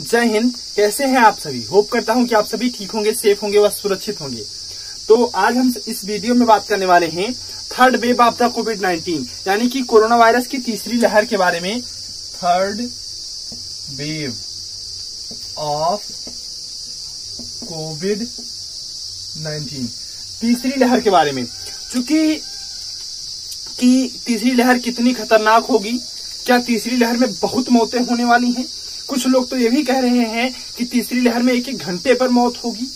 जय हिंद, कैसे हैं आप सभी? होप करता हूँ कि आप सभी ठीक होंगे सेफ़ होंगे व सुरक्षित होंगे। तो आज हम इस वीडियो में बात करने वाले हैं third wave of the covid 19 यानी कि कोरोना वायरस की तीसरी लहर के बारे में। थर्ड वेव ऑफ़ कोविड 19 तीसरी लहर के बारे में। चूँकि कि तीसरी लहर कितनी खतरनाक होगी, क्या तीसरी लहर में बहुत मौतें होने वाली हैं? कुछ लोग तो ये भी कह रहे हैं कि तीसरी लहर में एक एक घंटे पर मौत होगी।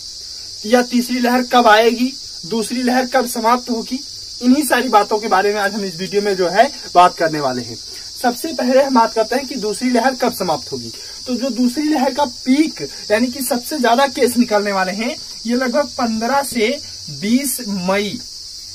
या तीसरी लहर कब आएगी, दूसरी लहर कब समाप्त होगी, इन्हीं सारी बातों के बारे में आज हम इस वीडियो में जो है बात करने वाले हैं। सबसे पहले हम बात करते हैं कि दूसरी लहर कब समाप्त होगी। तो जो दूसरी लहर का पीक यानी कि सबसे ज़्यादा केस निकलने वाले हैं, ये लगभग 15 से 20 मई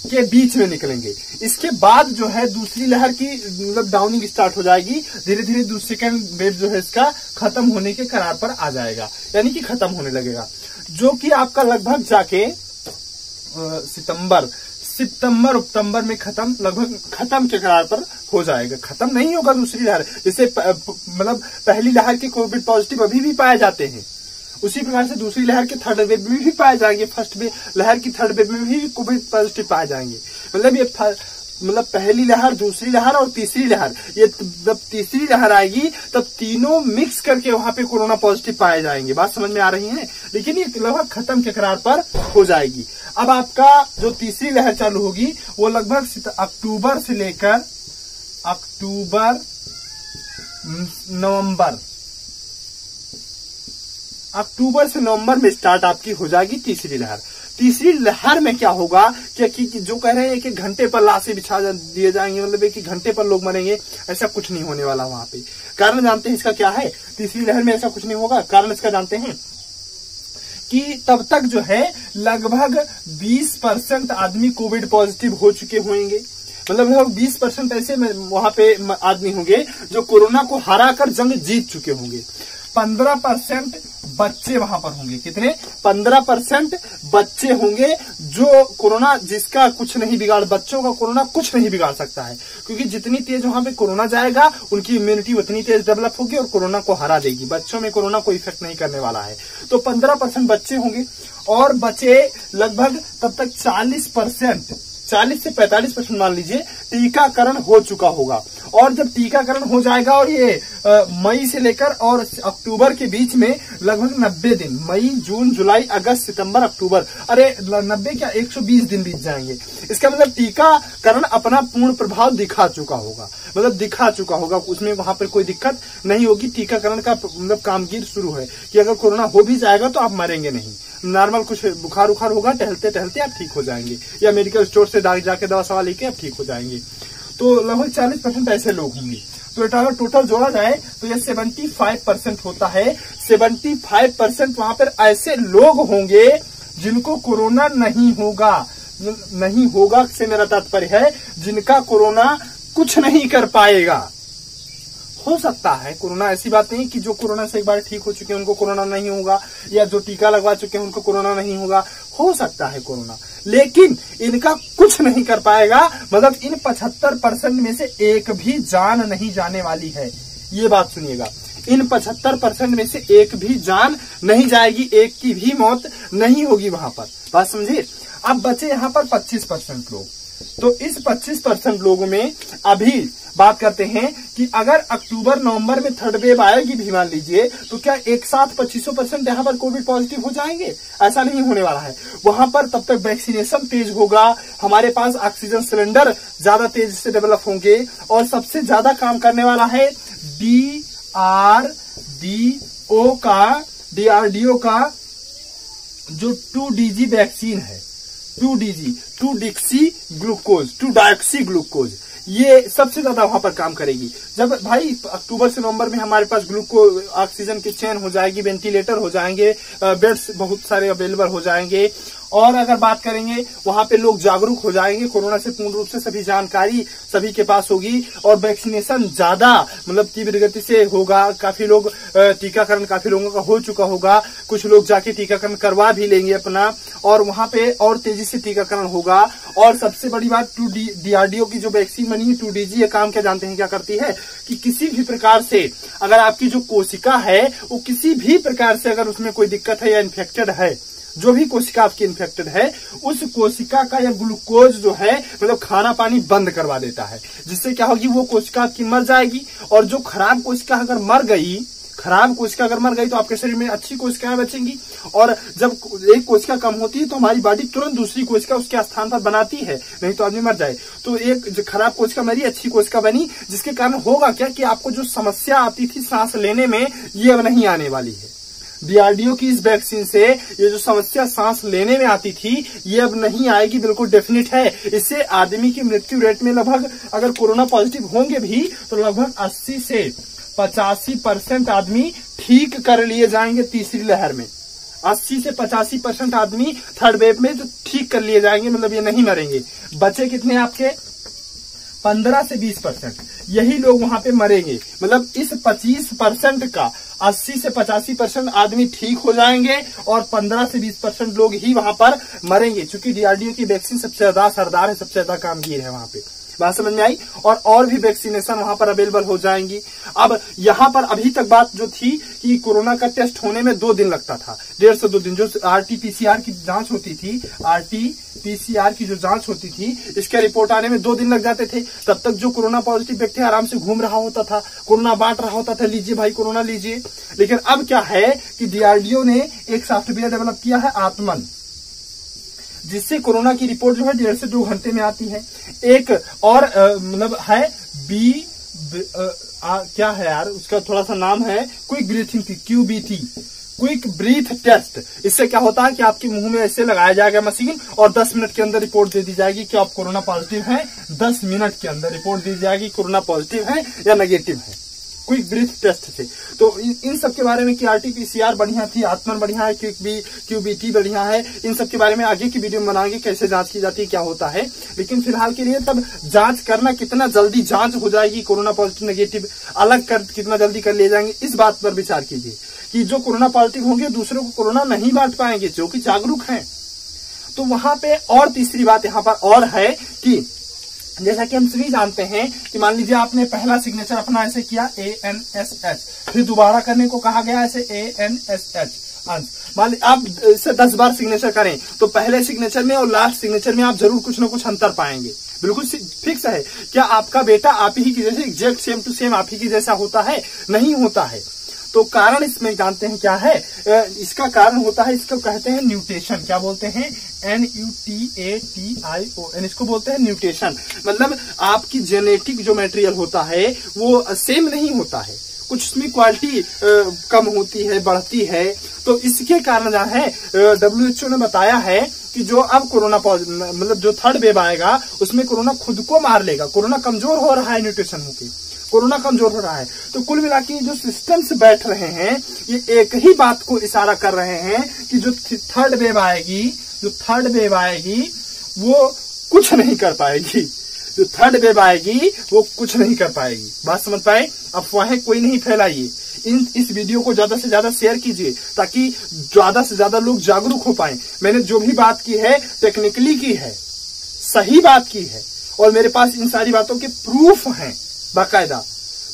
के बीच में निकलेंगे। इसके बाद जो है दूसरी लहर की मतलब डाउनिंग स्टार्ट हो जाएगी। धीरे धीरे सेकेंड वेव जो है इसका खत्म होने के करार पर आ जाएगा। यानी कि खत्म होने लगेगा। जो कि आपका लगभग जाके सितंबर सितंबर, अक्टूबर में खत्म, लगभग खत्म के करार पर हो जाएगा। खत्म नहीं होगा दूसरी लहर। जैसे मतलब पहली लहर के कोविड पॉजिटिव अभी भी पाए जाते हैं। उसी प्रकार से दूसरी लहर के थर्ड वेव में भी पाए जाएँगे। फ़र्स्ट वेव लहर की थर्ड वेव में भी कोविड पॉजिटिव पाए जाएँगे। मतलब ये मतलब पहली लहर, दूसरी लहर और तीसरी लहर। ये जब तीसरी लहर आएगी, तब तीनों मिक्स करके वहाँ पे कोरोना पॉजिटिव पाए जाएँगे। बात समझ में आ रही है? लेकिन ये लगभग खत्म के करार पर हो जाएगी। अब आपका जो तीसरी लहर चालू होगी, वो लगभग अक्टूबर से लेकर अक्टूबर नवंबर अक्टूबर से नवंबर में स्टार्ट आपकी हो जाएगी तीसरी लहर। तीसरी लहर में क्या होगा क्या कि, जो कह रहे हैं कि घंटे पर लाशें बिछा दिए जाएँगे मतलब एक घंटे पर लोग मरेंगे ऐसा कुछ नहीं होने वाला वहाँ पे। कारण जानते हैं इसका क्या है? तीसरी लहर में ऐसा कुछ नहीं होगा। कारण इसका जानते हैं कि तब तक जो है लगभग 20 परसेंट आदमी कोविड पॉजिटिव हो चुके होंगे। मतलब लगभग 20 परसेंट ऐसे वहाँ पे आदमी होंगे जो कोरोना को हरा कर जंग जीत चुके होंगे। पंद्रह परसेंट बच्चे वहाँ पर होंगे। कितने? पंद्रह परसेंट बच्चे होंगे जो कोरोना, जिसका कुछ नहीं बिगाड़, बच्चों का कोरोना कुछ नहीं बिगाड़ सकता है। क्योंकि जितनी तेज वहाँ पे कोरोना जाएगा, उनकी इम्यूनिटी उतनी तेज डेवलप होगी और कोरोना को हरा देगी। बच्चों में कोरोना को इफ़ेक्ट नहीं करने वाला है। तो पंद्रह बच्चे होंगे और बच्चे लगभग तब तक चालीस परसेंट चालीस से पैंतालीस परसेंट मान लीजिए, टीकाकरण हो चुका होगा। और जब टीकाकरण हो जाएगा, और ये मई से लेकर और अक्टूबर के बीच में लगभग नब्बे दिन, मई, जून, जुलाई, अगस्त, सितंबर, अक्टूबर, अरे नब्बे क्या 120 दिन बीत जाएँगे। इसका मतलब टीकाकरण अपना पूर्ण प्रभाव दिखा चुका होगा। मतलब दिखा चुका होगा, उसमें वहाँ पर कोई दिक्कत नहीं होगी। टीकाकरण का मतलब कामगिर शुरू है कि अगर कोरोना हो भी जाएगा तो आप मरेंगे नहीं। नॉर्मल कुछ बुखार उखार होगा, टहलते टहलते आप ठीक हो जाएँगे। या मेडिकल स्टोर से जाके दवा सवा लेके आप ठीक हो जाएँगे। तो लगभग चालीस परसेंट ऐसे लोग होंगे। तो अगर टोटल जोड़ा जाए तो ये सेवेंटी फाइव परसेंट होता है। सेवेंटी फाइव परसेंट वहाँ पर ऐसे लोग होंगे जिनको कोरोना नहीं होगा। नहीं होगा से मेरा तात्पर्य है, जिनका कोरोना कुछ नहीं कर पाएगा। हो सकता है, कोरोना ऐसी बात नहीं कि जो कोरोना से एक बार ठीक हो चुके हैं, उनको कोरोना नहीं होगा, या जो टीका लगवा चुके हैं, उनको कोरोना नहीं होगा। हो सकता है कोरोना, लेकिन इनका कुछ नहीं कर पाएगा मतलब इन पचहत्तर परसेंट में से एक भी जान नहीं जाने वाली है। ये बात सुनिएगा। इन पचहत्तर परसेंट में से एक भी जान नहीं जाएगी, एक की भी मौत नहीं होगी वहाँ पर। बात समझिए? अब बचे यहाँ पर पच्चीस परसेंट लोग। तो इस 25 परसेंट लोगों में अभी बात करते हैं कि अगर अक्टूबर, नवंबर में थर्ड वेव आएगी भी, मान लीजिए तो क्या एक साथ पच्चीसों परसेंट यहाँ पर कोविड पॉजिटिव हो जाएँगे? ऐसा नहीं होने वाला है। वहाँ पर तब तक वैक्सीनेशन तेज होगा, हमारे पास ऑक्सीजन सिलेंडर ज़्यादा तेज से डेवलप होंगे, और सबसे ज़्यादा काम करने वाला है डी आर डी ओ का डीआरडीओ का जो टू डीजी वैक्सीन है। Two DG two deoxy glucose, two deoxy glucose. ये सबसे ज़्यादा वहाँ पर काम करेगी। जब भाई, अक्टूबर से नवंबर में हमारे पास ग्लूको, ऑक्सीजन की चेन हो जाएगी, वेंटिलेटर हो जाएँगे बेड्स बहुत सारे अवेलेबल हो जाएँगे। और अगर बात करेंगे, वहाँ पे लोग जागरूक हो जाएँगे। कोरोना से पूर्ण रूप से सभी जानकारी सभी के पास होगी और वैक्सीनेशन ज़्यादा मतलब तीव्र गति से होगा। काफ़ी लोग टीकाकरण काफ़ी लोगों का हो चुका होगा। कुछ लोग जाके टीकाकरण करवा भी लेंगे अपना। और वहाँ पे और तेज़ी से टीकाकरण होगा। और सबसे बड़ी बात, टू डीआरडीओ की जो वैक्सीन बनी है टू डीजी ये काम क्या जानते हैं, क्या करती है? कि किसी भी प्रकार से अगर आपकी जो कोशिका है, वो किसी भी प्रकार से अगर उसमें कोई दिक्कत है या इन्फेक्टेड है जो भी कोशिका आपकी इन्फेक्टेड है, उस कोशिका का या ग्लूकोज जो है मतलब खाना पानी बंद करवा देता है। जिससे क्या होगी, वो कोशिका आपकी मर जाएगी। और जो खराब कोशिका अगर मर गई, खराब कोशिका अगर मर गई तो आपके शरीर में अच्छी कोशिकाएँ बचेंगी। और जब एक कोशिका कम होती है तो हमारी बॉडी तुरंत दूसरी कोशिका उसके स्थान पर बनाती है, नहीं तो आदमी मर जाए। तो एक खराब कोशिका मरी, अच्छी कोशिका बनी, जिसके कारण होगा क्या कि आपको जो समस्या आती थी सांस लेने में, ये अब नहीं आने वाली है। डीआरडीओ की इस वैक्सीन से ये जो समस्या सांस लेने में आती थी, ये अब नहीं आएगी, बिल्कुल डेफिनेट है। इससे आदमी की मृत्यु रेट में लगभग अगर कोरोना पॉजिटिव होंगे भी तो लगभग 80 से पचासी परसेंट आदमी ठीक कर लिए जाएँगे तीसरी लहर में। अस्सी से पचासी परसेंट आदमी थर्ड वेव में तो ठीक कर लिए जाएँगे मतलब ये नहीं मरेंगे। बचे कितने आपके? पंद्रह से बीस परसेंट। यही लोग वहाँ पे मरेंगे। मतलब इस पच्चीस परसेंट का अस्सी से पचासी परसेंट आदमी ठीक हो जाएँगे और पंद्रह से बीस परसेंट लोग ही वहाँ पर मरेंगे। क्योंकि डीआरडीओ की वैक्सीन सबसे ज़्यादा सरदार है, सबसे ज़्यादा कामगीर है वहाँ पे। बात समझ में आई और और भी वैक्सीनेशन वहाँ पर अवेलेबल हो जाएँगी। अब यहाँ पर अभी तक बात जो थी कि कोरोना का टेस्ट होने में दो दिन लगता था। डेढ़ से दो दिन, जो आरटी पीसीआर की जाँच होती थी आरटी पीसीआर की जो जाँच होती थी, इसके रिपोर्ट आने में दो दिन लग जाते थे। तब तक जो कोरोना पॉजिटिव व्यक्ति आराम से घूम रहा होता था, कोरोना बांट रहा होता था, लीजिए भाई, कोरोना लीजिए। लेकिन अब क्या है कि डीआरडीओ ने एक सॉफ्टवेयर डेवलप किया है, आत्मन। जिससे कोरोना की रिपोर्ट जो है डेढ़ से दो घंटे में आती है। एक और मतलब है बी ब, आ, क्या है यार उसका थोड़ा सा नाम है क्विक ब्रीथिंग थी क्यू बी थी क्विक ब्रीथ टेस्ट इससे क्या होता है कि आपके मुँह में ऐसे लगाया जाएगा मशीन और 10 मिनट के अंदर रिपोर्ट दे दी जाएगी कि आप कोरोना पॉजिटिव हैं। 10 मिनट के अंदर रिपोर्ट दी जाएगी कोरोना पॉजिटिव है या नेगेटिव है। क्विक ब्रीथ टेस्ट थे। तो इन सब के बारे में कि आरटीपीसीआर बढ़िया थी, आत्मन बढ़िया है क्विक बी क्यूबीटी बढ़िया है, इन सब के बारे में आगे की वीडियो में बनाएँगे, कैसे जाँच की जाती है, क्या होता है। लेकिन फ़िलहाल के लिए तब जाँच करना कितना जल्दी जाँच हो जाएगी कोरोना पॉजिटिव नेगेटिव अलग कर, कितना जल्दी कर ले जाएँगे, इस बात पर विचार कीजिए कि जो कोरोना पॉजिटिव होंगे, दूसरों को कोरोना नहीं बांट पाएँगे, जो कि जागरूक हैं। तो वहाँ पे और तीसरी बात यहाँ पर और है कि जैसा कि हम सभी जानते हैं कि मान लीजिए आपने पहला सिग्नेचर अपना ऐसे किया ए एन एस एच फिर दोबारा करने को कहा गया ऐसे ए एन एस एच मान लीजिए आप इसे दस बार सिग्नेचर करें तो पहले सिग्नेचर में और लास्ट सिग्नेचर में आप ज़रूर कुछ ना कुछ अंतर पाएँगे। बिल्कुल फिक्स है। क्या आपका बेटा आप ही की जैसे एग्जैक्ट सेम टू सेम आप ही की जैसा होता है? नहीं होता है। तो कारण इसमें जानते हैं क्या है? इसका कारण होता है, इसको कहते हैं न्यूटेशन क्या बोलते हैं? N U T A T I O N इसको बोलते हैं न्यूटेशन मतलब आपकी जेनेटिक जो मेटेरियल होता है, वो सेम नहीं होता है। कुछ उसमें क्वालिटी कम होती है, बढ़ती है। तो इसके कारण जो है डब्ल्यू एच ओ ने बताया है कि जो अब कोरोना मतलब जो थर्ड वेव आएगा, उसमें कोरोना खुद को मार लेगा। कोरोना कमज़ोर हो रहा है न्यूट्रिशन होकर कोरोना कमज़ोर हो रहा है। तो कुल मिला जो सिस्टम्स बैठ रहे हैं, ये एक ही बात को इशारा कर रहे हैं कि जो थर्ड वेव आएगी, जो थर्ड वेव आएगी, वो कुछ नहीं कर पाएगी। जो थर्ड वेव आएगी, वो कुछ नहीं कर पाएगी। बात समझ पाए? अफवाहें कोई नहीं फैलाइए। इन, इस वीडियो को ज़्यादा से ज़्यादा शेयर कीजिए, ताकि ज़्यादा से ज़्यादा लोग जागरूक हो पाए। मैंने जो भी बात की है टेक्निकली की है, सही बात की है, और मेरे पास इन सारी बातों के प्रूफ हैं। बाकायदा।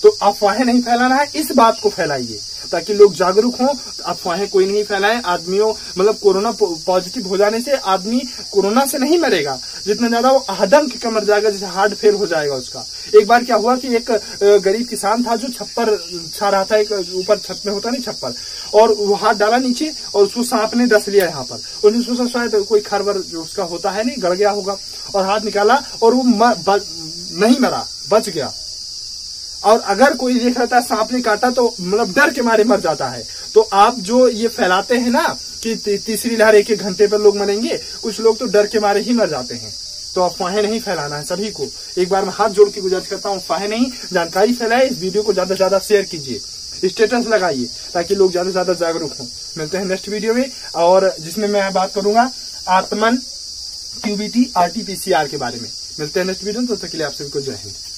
तो अफवाहें नहीं फैलाना है, इस बात को फैलाइए। ताकि लोग जागरूक हों तो अफवाहें कोई नहीं फैलाएँ, आदमियों मतलब कोरोना पॉजिटिव हो जाने से आदमी कोरोना से नहीं मरेगा। जितना ज़्यादा वो आदंक का मर जाएगा, जैसे हार्ट फेल हो जाएगा उसका। एक बार क्या हुआ कि एक गरीब किसान था जो छप्पर छा रहा था, एक, ऊपर छत में होता नहीं छप्पर। और वो हाथ डाला नीचे और उसको सांप ने डस लिया यहाँ पर। उसने सोचा, शायद कोई खरवर जो उसका होता है नहीं, गड़ गया होगा। और हाथ निकाला और वो नहीं मरा, बच गया। और अगर कोई देख रहा था सांप ने काटा तो मतलब डर के मारे मर जाता है। तो आप जो ये फैलाते हैं ना, कि तीसरी लहर एक एक घंटे पर लोग मरेंगे, कुछ लोग तो डर के मारे ही मर जाते हैं। तो अफवाहें नहीं फैलाना है सभी को। एक बार मैं हाथ जोड़ के गुजारिश करता हूँ अफवाहें नहीं, जानकारी फैलाए, इस वीडियो को ज़्यादा से ज़्यादा शेयर कीजिए। स्टेटस लगाइए, ताकि लोग ज़्यादा से ज़्यादा जागरूक हों। मिलते हैं नेक्स्ट वीडियो में, और जिसमें मैं बात करूँगा, आत्मन क्यूबीटी आरटीपीसीआर के बारे में। मिलते हैं नेक्स्ट वीडियो में, तब तक के लिए आप सभी को जय हिंद।